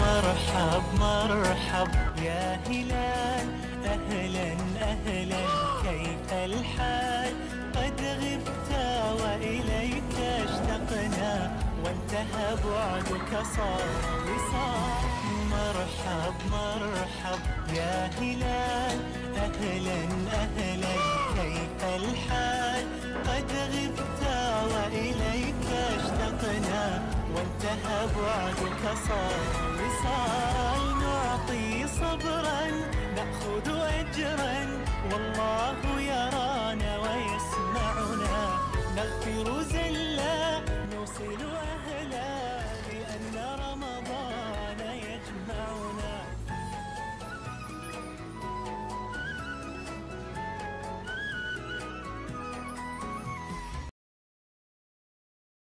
مرحب مرحب يا هلال. أهلا أهلا كيف الحال؟ قد غبت وإليك اشتقنا وانتهى بعدك صار وصال مرحب مرحب يا هلال. أهلا أهلا كيف الحال؟ قد غبت وإليك اشتقنا وانتهى بعدك صار وصال نعطي صبرا نأخذ أجرا والله